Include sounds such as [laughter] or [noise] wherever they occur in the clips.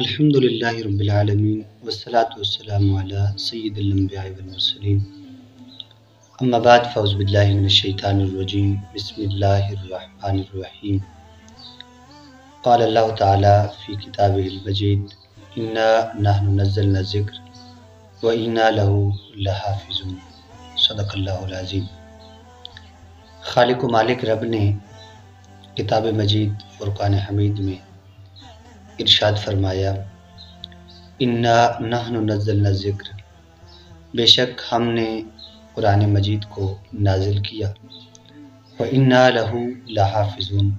अल्हम्दुलिल्लाह रब्बिलआलमीन वस्सलातु वस्सलामु अला सय्यिदिल अंबिया वल मुरसलीन अम्मा बाद फ़ौज़ बिल्लाहि मिनश शैतानिर रजीम बिस्मिल्लाहिर रहमानिर रहीम क़ाल अल्लाह तआला फ़ी किताबिहिल मजीद इन्ना नहनु नज़्ज़लना ज़िक्र व इन्ना लहु लहाफ़िज़ून सदक़ल्लाहुल अज़ीम खालिक मालिक रब ने किताब मजीद फ़ुरक़ान हमीद में इरशाद फरमाया, इन्ना नहनु नज़्ज़लना ज़िक्र। बेशक हमने कुरान मजीद को नाजिल किया। व इन्ना लहू लहाफिज़ून,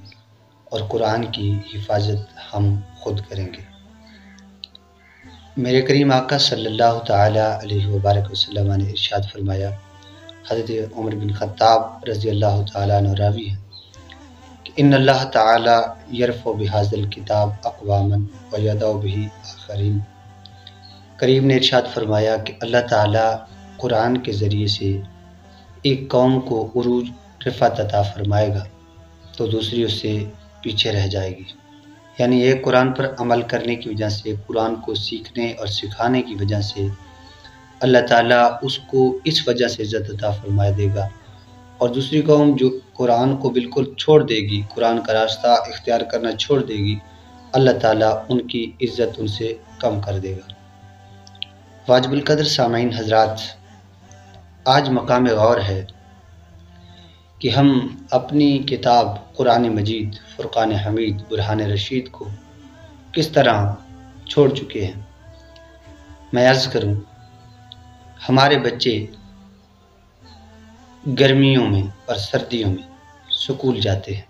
और कुरान की हिफाजत हम खुद करेंगे। मेरे करीम आका सल्लल्लाहु अलैहि वबारक वसल्लम ने इरशाद फरमाया, हज़रत उमर बिन ख़त्ताब रज़ी अल्लाह ताला रावी हैं। इन अल्लाह ताला यरफ़ बहाज़ल किताब अकवामन व यदा भी आखरीन करीम ने इरशाद फरमाया कि अल्लाह ताला कुरान के ज़रिए से एक कौम को उरूज रिफ़त अता फरमाएगा तो दूसरी उससे पीछे रह जाएगी यानी एक कुरान पर अमल करने की वजह से कुरान को सीखने और सिखाने की वजह से अल्लाह ताला उसको इस वजह से इज़्ज़त अता फरमा देगा और दूसरी कौम जो कुरान को बिल्कुल छोड़ देगी, कुरान का रास्ता इख्तियार करना छोड़ देगी, अल्लाह ताला उनकी इज़्ज़त उनसे कम कर देगा। वाजबुल कदर सामीन हजरात, आज मकाम गौर है कि हम अपनी किताब कुरान मजीद, फ़ुरक़ान हमीद, बुरहान रशीद को किस तरह छोड़ चुके हैं। मैं अर्ज़ करूँ, हमारे बच्चे गर्मियों में और सर्दियों में स्कूल जाते हैं।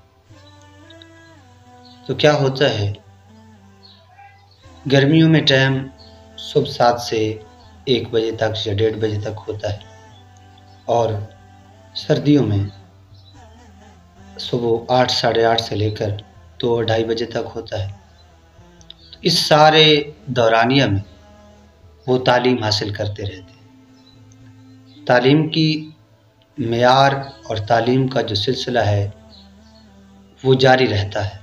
तो क्या होता है? गर्मियों में टाइम सुबह सात से एक बजे तक या डेढ़ बजे तक होता है और सर्दियों में सुबह आठ, साढ़े आठ से लेकर दो तो ढाई बजे तक होता है। तो इस सारे दौरानिया में वो तालीम हासिल करते रहते हैं। तालीम की मैार और तालीम का जो सिलसिला है, वो जारी रहता है।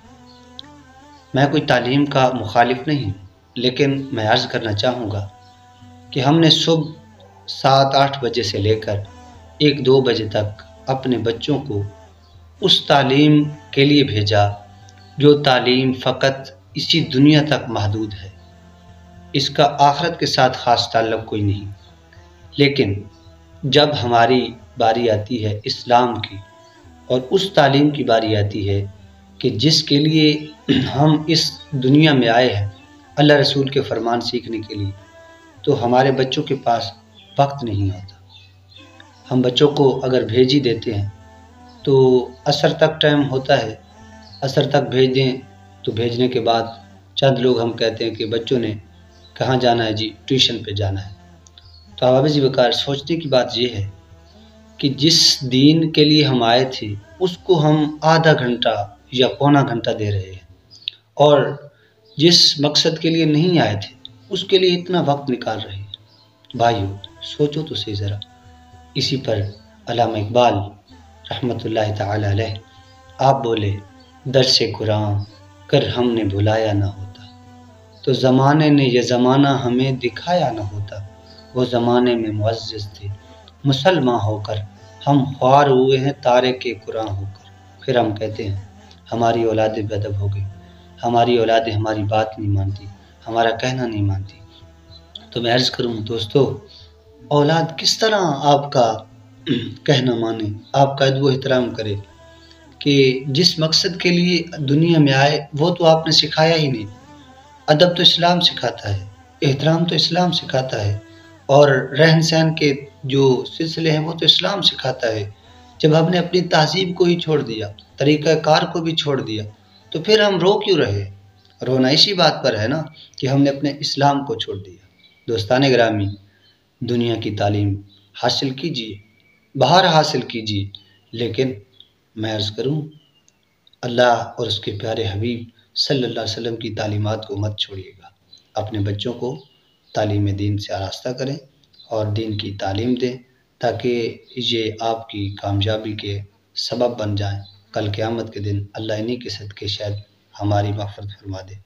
मैं कोई तालीम का मुखालिफ नहीं हूँ लेकिन मैं अर्ज़ करना चाहूँगा कि हमने सुबह सात आठ बजे से लेकर एक दो बजे तक अपने बच्चों को उस तालीम के लिए भेजा, जो तालीम फ़कत इसी दुनिया तक महदूद है। इसका आखरत के साथ ख़ास ताल्लुक़ कोई नहीं, लेकिन जब हमारी बारी आती है इस्लाम की। और उस तालीम की बारी आती है कि जिसके लिए [clears throat] हम इस दुनिया में आए हैं अल्लाह रसूल के फरमान सीखने के लिए तो हमारे बच्चों के पास वक्त नहीं होता। हम बच्चों को अगर भेज ही देते हैं तो असर तक टाइम होता है। असर तक भेज दें तो भेजने के बाद चंद लोग हम कहते हैं कि बच्चों ने कहाँ जाना है जी? ट्यूशन पे जाना है। तो आवाब जी वकार, सोचने की बात यह है कि जिस दीन के लिए हम आए थे, उसको हम आधा घंटा या पौना घंटा दे रहे हैं। और जिस मकसद के लिए नहीं आए थे, उसके लिए इतना वक्त निकाल रहे हैं। भाइयों, सोचो तो सही ज़रा। इसी पर अलामा इकबाल रहमतुल्लाह ताला आप बोले दर से कुरान कर हमने भुलाया ना होता। तो ज़माने ने यह ज़माना हमें दिखाया ना होता। वो ज़माने में मुज्ज़ थे। मुसलमान होकर, हम ख्वार हुए हैं तारे के कुरान होकर। फिर हम कहते हैं, हमारी औलादें बेदब हो गई। हमारी औलादें हमारी बात नहीं मानती, हमारा कहना नहीं मानती। तो मैं अर्ज़ करूँ, दोस्तों, औलाद किस तरह आपका कहना माने, आपका अदब एहतराम करे कि जिस मकसद के लिए दुनिया में आए, वो तो आपने सिखाया ही नहीं। अदब तो इस्लाम सिखाता है, एहतराम तो इस्लाम सिखाता है। और रहन सहन के जो सिलसिले हैं, वो तो इस्लाम सिखाता है। जब हमने अपनी तहजीब को ही छोड़ दिया, तरीक़ाकार को भी छोड़ दिया तो फिर हम रो क्यों रहे? रोना इसी बात पर है ना कि हमने अपने इस्लाम को छोड़ दिया। दोस्तान ग्रामी, दुनिया की तालीम हासिल कीजिए, बाहर हासिल कीजिए, लेकिन मैं अर्ज़ करूँ, अल्लाह और उसके प्यारे हबीब सल्लल्लाहु अलैहि वसल्लम की तालीमात को मत छोड़िएगा। अपने बच्चों को तालीम दीन से आरास्ता करें और दीन की तालीम दें ताकि ये आपकी कामयाबी के सबब बन जाए। कल क़यामत के दिन अल्लाह इन्हीं के सदक़े शायद हमारी मफ़रत फरमा दे।